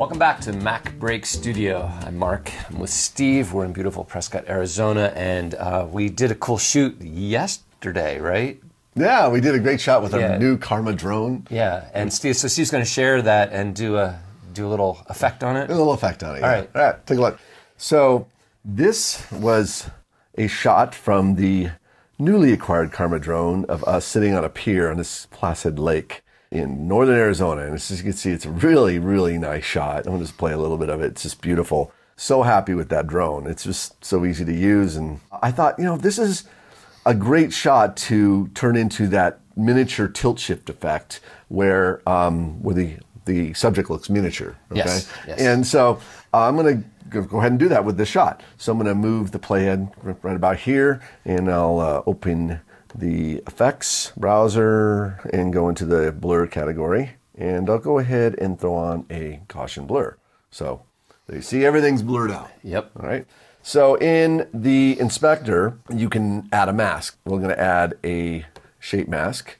Welcome back to MacBreak Studio. I'm Mark. I'm with Steve. We're in beautiful Prescott, Arizona, and uh, we did a cool shoot yesterday, right? Yeah, we did a great shot with Yeah. our new Karma drone. Yeah, and Steve. So Steve's going to share that and do a do a little effect on it. A little effect on it. All yeah. right. All right, take a look. So this was a shot from the newly acquired Karma drone of us sitting on a pier on this placid lake in northern Arizona. And as you can see, it's a really, really nice shot. I'm to just play a little bit of it. It's just beautiful. So happy with that drone. It's just so easy to use. And I thought, you know, this is a great shot to turn into that miniature tilt shift effect where um, where the the subject looks miniature. Okay? Yes, yes. And so uh, I'm going to go ahead and do that with this shot. So I'm going to move the playhead right about here, and I'll uh, open the effects browser and go into the blur category, and I'll go ahead and throw on a Gaussian blur. So you see everything's blurred out. Yep. All right. So in the inspector, you can add a mask. We're going to add a shape mask.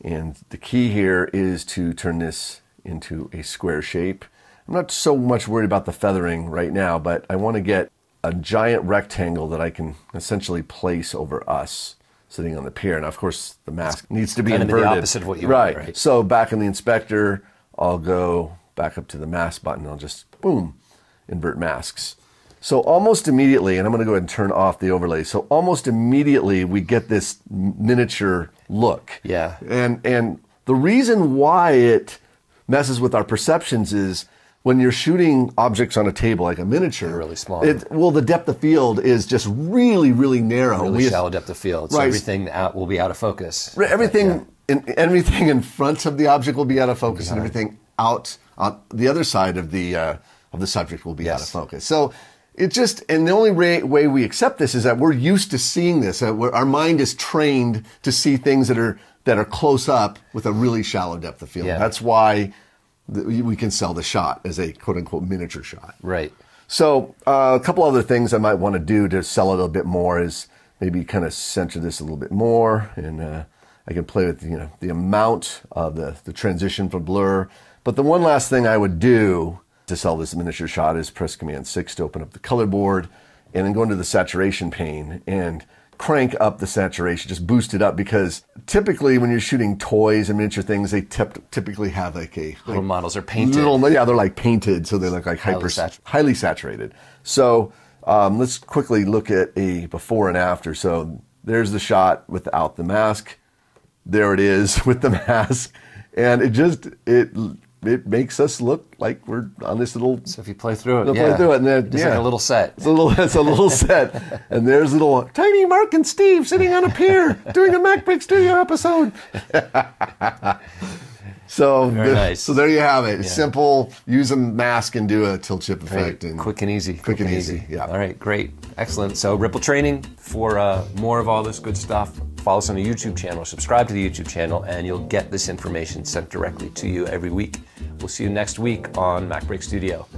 And the key here is to turn this into a square shape. I'm not so much worried about the feathering right now, but I want to get a giant rectangle that I can essentially place over us sitting on the pier. And of course, the mask needs to be Kind of the inverted. opposite of what you want, right. right? So back in the inspector, I'll go back up to the mask button. I'll just boom, invert masks. So almost immediately, and I'm going to go ahead and turn off the overlay. So almost immediately, we get this miniature look. Yeah. And and the reason why it messes with our perceptions is when you're shooting objects on a table like a miniature, They're really small. It, well, the depth of field is just really, really narrow. Really We- shallow depth of field, so Right. everything out will be out of focus. everything in, everything in front of the object will be out of focus, and everything out on the other side of the uh, of the subject will be out of focus. So it just and the only way, way we accept this is that we're used to seeing this. Uh, we're, our mind is trained to see things that are that are close up with a really shallow depth of field. Yeah. That's why we we can sell the shot as a quote unquote miniature shot. Right. So uh, a couple other things I might want to do to sell it a little bit more is maybe kind of center this a little bit more, and uh, I can play with you know the amount of the the transition from blur. But the one last thing I would do to sell this miniature shot is press Command Six to open up the color board, and then go into the saturation pane and crank up the saturation, just boost it up because typically when you're shooting toys and miniature things, they tip- typically have like a Little like models are painted. Little, yeah, they're like painted, so they look like hyper sat- highly saturated. So um, let's quickly look at a before and after. So there's the shot without the mask. There it is with the mask, and it just it it makes us look like we're on this little. So if you play through it, yeah, play through it, and then, it's yeah. like a little set. It's a little, it's a little set, and there's a little tiny Mark and Steve sitting on a pier doing a MacBreak Studio episode. so, Very the- nice. so there you have it. Simple. Use a mask and do a tilt shift effect. And quick and easy. Quick and easy, yeah. All right, great, excellent. So Ripple Training for uh, more of all this good stuff. Follow us on the YouTube channel. Subscribe to the YouTube channel, and you'll get this information sent directly to you every week. We'll see you next week on MacBreak Studio.